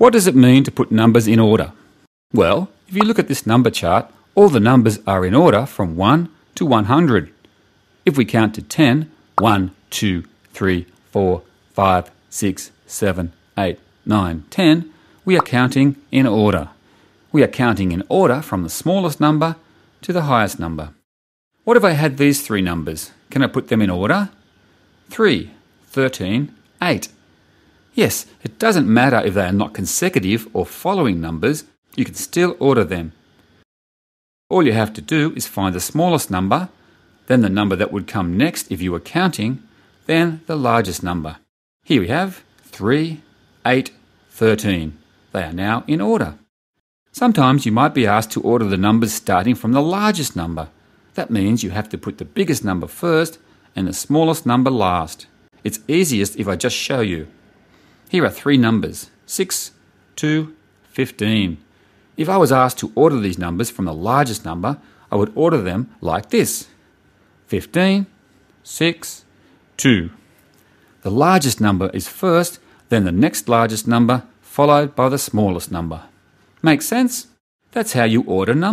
What does it mean to put numbers in order? Well, if you look at this number chart, all the numbers are in order from 1 to 100. If we count to 10, 1, 2, 3, 4, 5, 6, 7, 8, 9, 10, we are counting in order. We are counting in order from the smallest number to the highest number. What if I had these three numbers? Can I put them in order? 3, 13, 8. Yes, it doesn't matter if they are not consecutive or following numbers, you can still order them. All you have to do is find the smallest number, then the number that would come next if you were counting, then the largest number. Here we have 3, 8, 13. They are now in order. Sometimes you might be asked to order the numbers starting from the largest number. That means you have to put the biggest number first and the smallest number last. It's easiest if I just show you. Here are three numbers 6, 2, 15. If I was asked to order these numbers from the largest number, I would order them like this 15, 6, 2. The largest number is first, then the next largest number, followed by the smallest number. Make sense? That's how you order numbers.